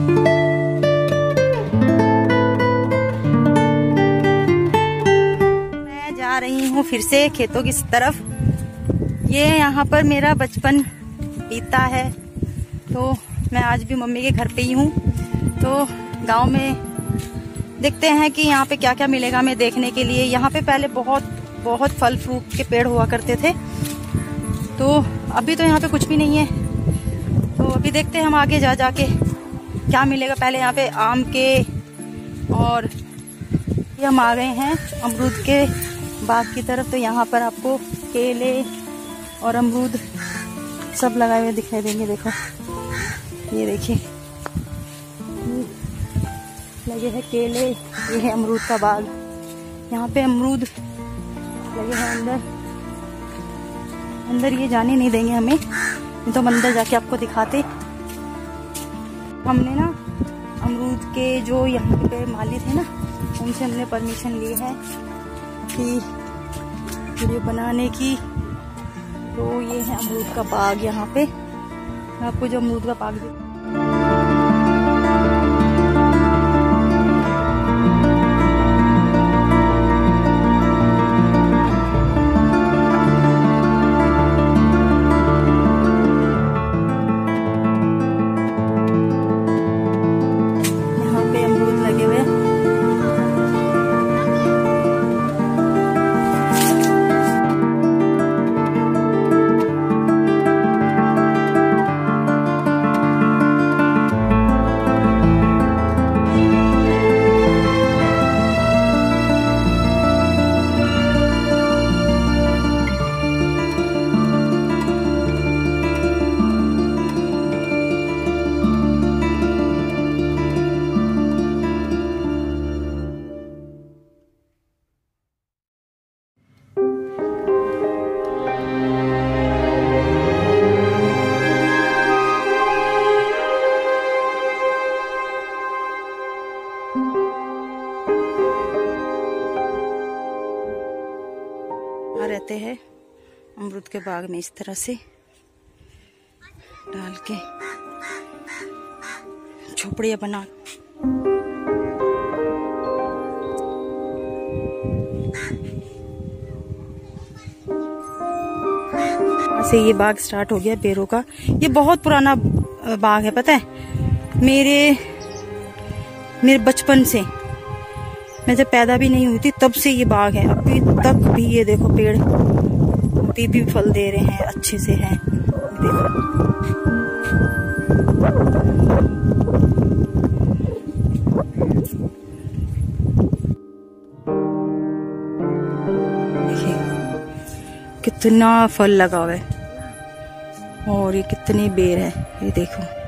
मैं जा रही हूँ फिर से खेतों की तरफ़। ये यहाँ पर मेरा बचपन बीता है। तो मैं आज भी मम्मी के घर पे ही हूँ। तो गाँव में देखते हैं कि यहाँ पे क्या क्या मिलेगा हमें देखने के लिए। यहाँ पे पहले बहुत बहुत फल, फ्रूट के पेड़ हुआ करते थे। तो अभी तो यहाँ पे कुछ भी नहीं है। तो अभी देखते हैं हम आगे जा जाके क्या मिलेगा? पहले यहाँ पे आम के और ये हम आ गए हैं अमरूद के बाग की तरफ़। तो यहाँ पर आपको केले और अमरूद सब लगाए हुए दिखाई देंगे, देखो। ये देखिए। लगे हैं केले, ये है अमरूद का बाग। यहाँ पे अमरूद लगे हैं अंदर। अंदर ये जाने नहीं देंगे हमें। तो हम अंदर जाके आपको दिखाते हमने ना अमरूद के जो यहाँ पे माली थे ना, उनसे हमने परमिशन ली है कि वीडियो बनाने की। तो ये है अमरूद का बाग यहाँ पे। आपको जो अमरूद का बाग रहते बाग में इस तरह से डाल के झोपड़िया बना। से ये बाग स्टार्ट हो गया पेड़ों का। ये बहुत पुराना बाग है, पता है? मेरे मेरे बचपन से। मैं जब पैदा भी नहीं हुई थी, तब से ये बाग है। अभी तक भी ये देखो पेड़ अभी भी फल दे रहे हैं, अच्छे से हैं। कितना फल लगा हुआ है। और ये कितनी बेर है, ये देखो।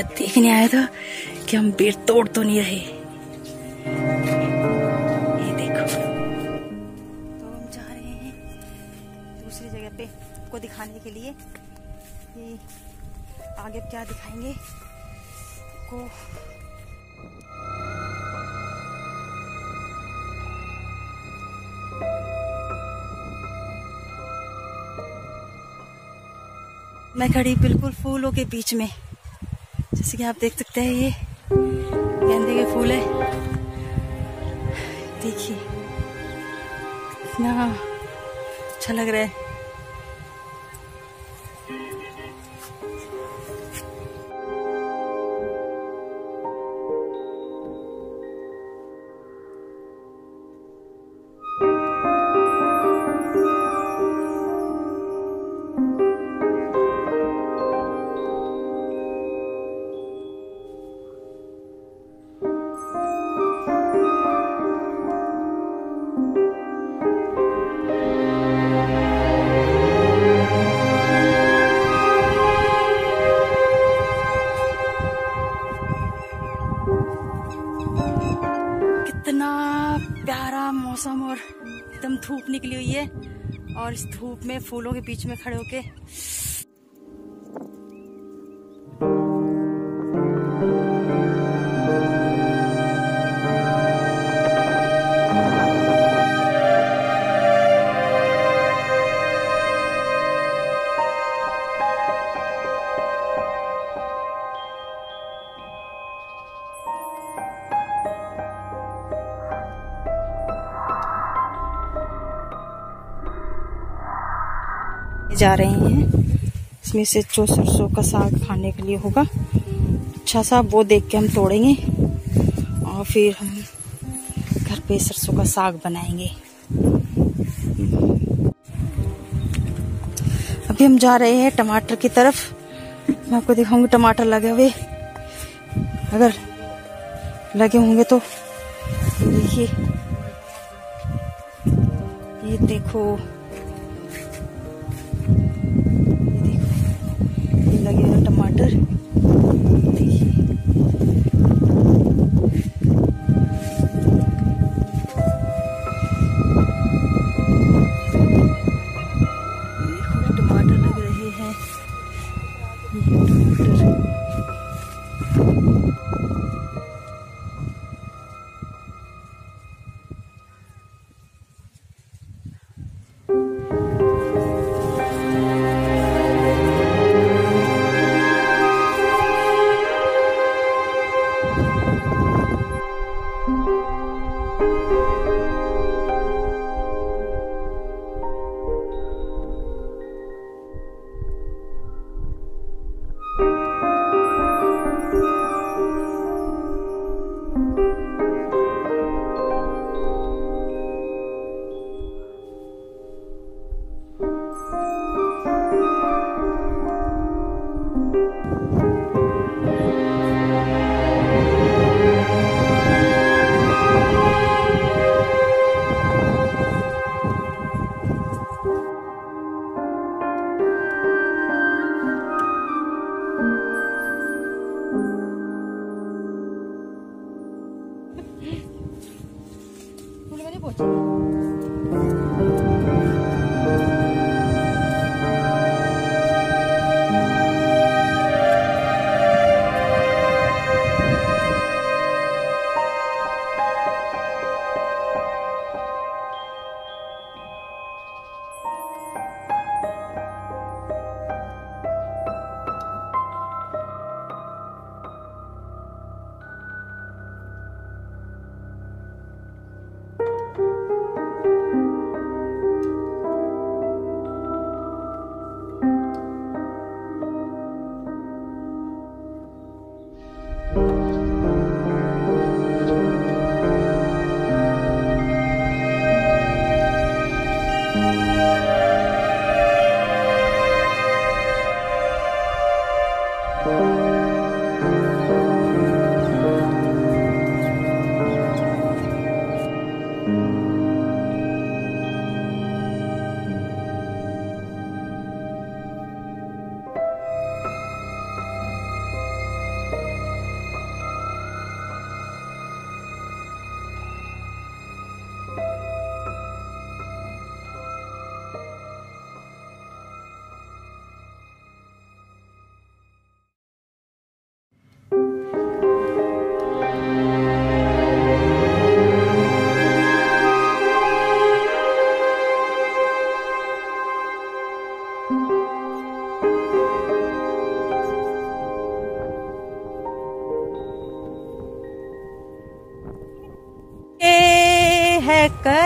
वाला देखने आया था कि हम पेड़ तोड़ तो नहीं रहे। ये देखो। तो हम जा रहे हैं दूसरी जगह पे आपको दिखाने के लिए। ये आगे क्या दिखाएँगे? को मैं खड़ी बिल्कुल फूलों के बीच में। जैसे कि आप देख सकते हैं, ये गेंदे के फूल है। देखिए, कितना अच्छा लग रहा है। इतना प्यारा मौसम और एकदम धूप निकली हुई है और इस धूप में फूलों के बीच में खड़े होके जा रहे हैं। इसमें से जो सरसों का साग खाने के लिए होगा अच्छा सा वो देख के हम तोड़ेंगे और फिर हम घर पे सरसों का साग बनाएँगे। अभी हम जा रहे हैं टमाटर की तरफ़। मैं आपको दिखाऊँगी टमाटर लगे हुए। अगर लगे होंगे तो देखिए। ये देखो टमाटर टमाटर। 우리가 해보자.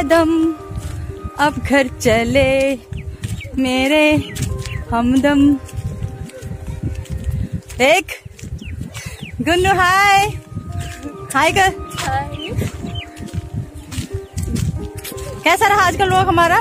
कदम। अब घर चले मेरे हमदम। देख गुन्नू हाय। हाय कर कैसा रहा आज का लोग हमारा